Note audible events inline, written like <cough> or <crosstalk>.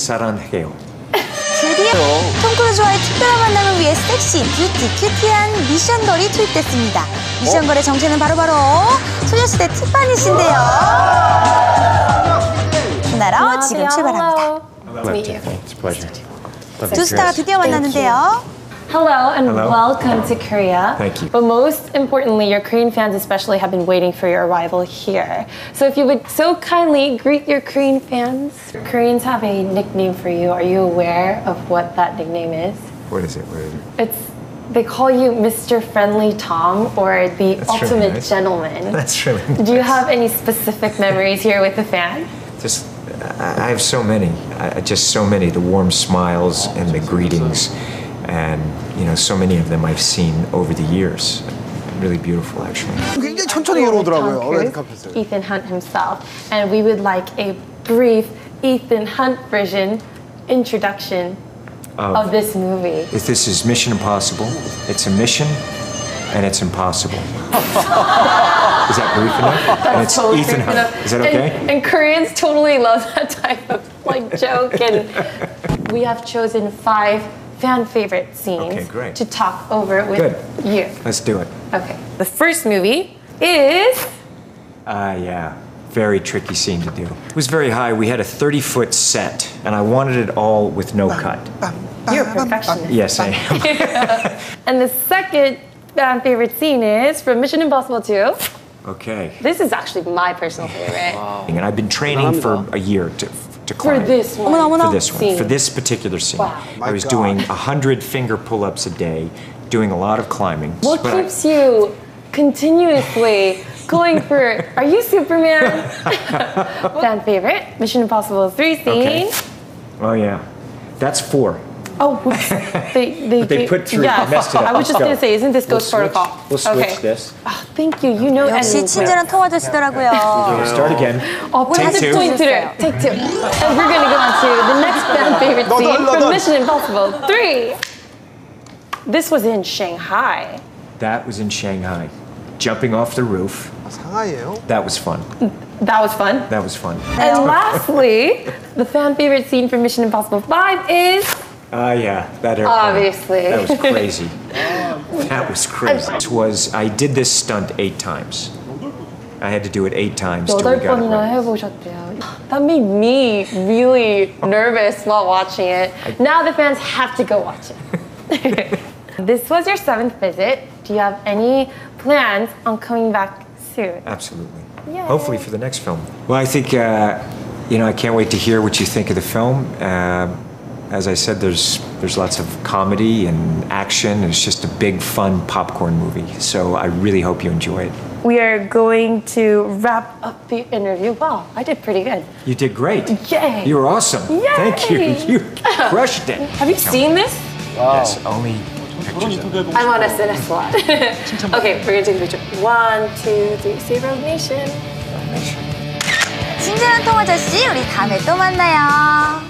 사랑해요. 드디어 톰 크루즈와의 특별한 만남을 위해 섹시, 뷰티, 큐티한 미션걸이 투입됐습니다. 미션걸의 정체는 바로바로 소녀시대 티파니 씨인데요. 나라 지금 출발합니다. meet you. It's a pleasure. 두 스타가 드디어 만났는데요. Hello and Hello. welcome to Korea. Thank you. But most importantly, your Korean fans especially have been waiting for your arrival here. So if you would so kindly greet your Korean fans. Koreans have a nickname for you. Are you aware of what that nickname is? What is it? What is it? It's they call you Mr. Friendly Tom or the That's really ultimate nice. gentleman. <laughs> That's really Do you have any specific memories here with the fans? Just, I have so many. I- just so many. The warm smiles and the greetings, and you know, so many of them I've seen over the years. Really beautiful, actually. 굉장히 천천히 Tom 걸어오더라고요. Cruise, 레드카펫을. Ethan Hunt himself. And we would like a brief Ethan Hunt version introduction of this movie. If this is Mission Impossible, it's a mission, and it's impossible. is that brief enough? <laughs> and it's Totally Ethan brief Hunt. enough. Is that And- okay? And, Koreans totally love that type of like joke. And we <laughs> have chosen five fan favorite scenes Okay, great. to talk over with Good. you. Let's do it. Okay. The first movie is Ah, yeah. Very tricky scene to do. It was very high. We had a 30 foot set, and I wanted it all with no cut. You're a perfectionist. Yes, I am. <laughs> And the second fan favorite scene is from Mission Impossible 2. Okay. This is actually my personal favorite. Wow. And I've been training for a year to, for this one? For this one. Scene. For this particular scene. Wow. I was God. doing 100 finger pull ups a day, doing a lot of climbing. What keeps I, you continuously going for it? Are you Superman? <laughs> Fan favorite Mission Impossible 3 scene. Okay. Oh, yeah. That's four. Oh, <laughs> whoops. they, they, They gave- put three. Yeah, I messed it up. I was just Go. going to say, isn't this We'll Ghost switch- Protocol? we'll switch okay. this. Oh, thank you. You know 역시 editing. 친절한 통화자시더라고요. Start again. 어, Take 편집 two. 포인트를 take two. And we're gonna go on to the next fan favorite <laughs> 너, 너, scene 너, from 너. Mission Impossible 3. This was in Shanghai. That was in Shanghai. Jumping off the roof. 아, 상하이에요? That was fun. That was fun. That was fun. And lastly, the fan favorite scene from Mission Impossible 5 is Ah, uh, yeah, that airplane. Obviously. That was crazy. <laughs> that was crazy. It was, I did this stunt eight times. I had to do it eight times till we got it right. That made me really nervous while watching it. I, now the fans have to go watch it. <laughs> this was your seventh visit. Do you have any plans on coming back soon? Absolutely. Yay. Hopefully for the next film. Well, I think, uh, you know, I can't wait to hear what you think of the film. Uh, as I said, there's there's lots of comedy and action. And it's just a big, fun popcorn movie. So I really hope you enjoy it. We are going to wrap up the interview. Wow, I did pretty good. You did great. Yay. You were awesome. Thank you. Yay. You crushed it. Have you seen this? Yes, only pictures of it. I want to sit next one. okay, we're gonna take a picture. One, two, three. Say Rogue Nation. 친절한 통화자씨, 우리 다음에 또 만나요.